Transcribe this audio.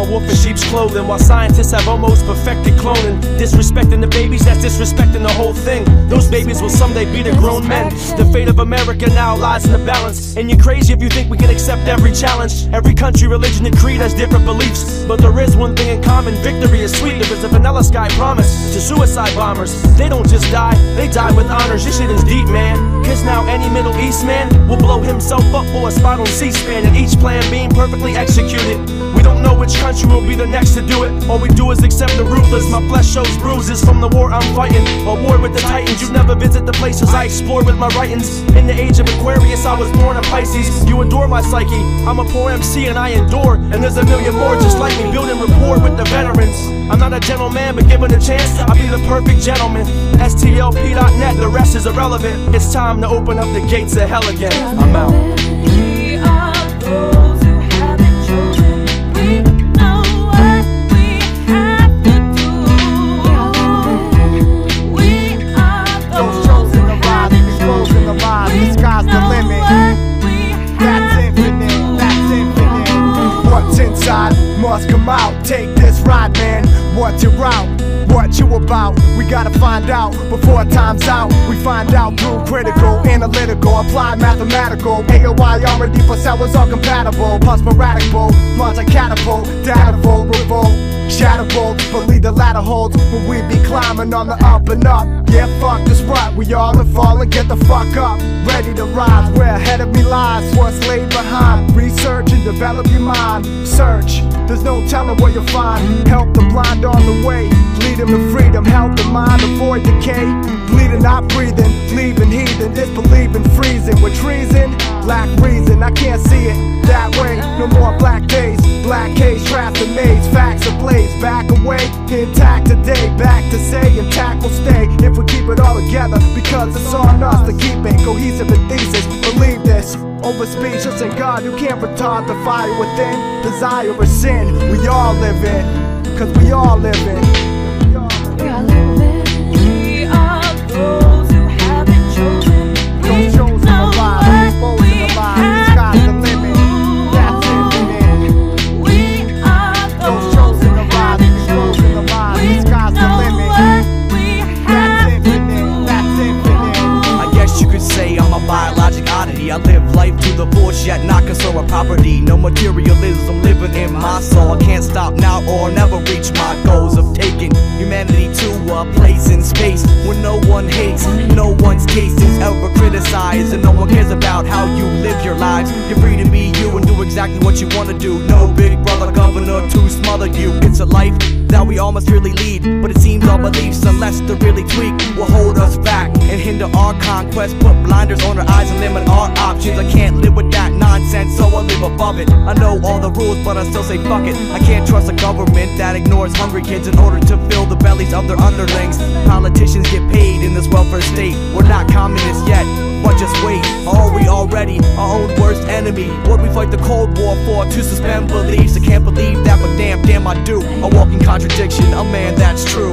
I'm a wolf in clothing while scientists have almost perfected cloning. Disrespecting the babies, that's disrespecting the whole thing. Those babies will someday be the grown men. The fate of America now lies in the balance. And you're crazy if you think we can accept every challenge. Every country, religion, and creed has different beliefs. But there is one thing in common victory is sweet. There is a vanilla sky promise to suicide bombers. They don't just die, they die with honors. This shit is deep, man. Cause now any Middle East man will blow himself up for a spot on C SPAN. And each plan being perfectly executed. We don't know which country will be the next to do it. All we do is accept the ruthless. My flesh shows bruises from the war I'm fighting. A war with the titans. You never visit the places I explore with my writings. In the age of Aquarius, I was born a Pisces. You adore my psyche. I'm a poor MC and I endure. And there's a million more just like me building rapport with the veterans. I'm not a gentleman, but given a chance, I'll be the perfect gentleman. STLP.net, the rest is irrelevant. It's time to open up the gates of hell again. I'm out. Man. you're out What you about? We gotta find out before time's out. We find out through critical, analytical, applied mathematical. AOI already for cells are compatible. Plus bolt, launch a catapult, data volt, revolt. Shadow bolts, believe the ladder holds when we be climbing on the up and up. Yeah, fuck this rut, we all in fall and get the fuck up. Ready to rise, where ahead of me lies what's laid behind. Research and develop your mind. Search, there's no telling what you'll find. Help the blind on the way, lead them to freedom. Help the mind avoid decay. Bleeding, not breathing, leaving heathen, disbelieving, freezing with treason. Black reason, I can't see it that way. No more black days, black cage, trapped in maze, facts ablaze. Back away, intact today, back to say intact will stay if we keep it all together. Because it's on us to keep it cohesive in thesis. Believe this. Over speechless and God, you can't retard the fire within. Desire or sin, we all live in. Cause we all live in. We are living. We are those who have been chosen. We Those chosen know alive, what exposing we the lie, the have sky's the to limit. do. That's infinite. We are Those those chosen who alive, have been exposing the lie, the We sky's the know limit. what we That's have to infinite. That's do. infinite. I guess you could say I'm a biologic oddity. I live life to the fullest, yet with property. No materialism living in my soul. I can't stop now or never reach my goals of taking humanity to a place in space where no one hates, no one's taste is ever criticized, and no one cares about how you live your lives. You're free to be you and do exactly what you wanna do. No big brother governor to smother you. It's a life that we all must really lead, but it seems our beliefs, unless they're really tweaked, will hold us back and hinder our conquest. Put blinders on our eyes and limit our options. I can't live with that nonsense, so I live above it. I know all the rules, but I still say fuck it. I can't trust a government that ignores hungry kids in order to fill the bellies of their underlings. Politicians get paid in this welfare state. We're not communists yet. But just wait, are we already our own worst enemy? What we fight the Cold War for to suspend beliefs? I can't believe that, but damn, damn, I do. A walking contradiction, a man that's true.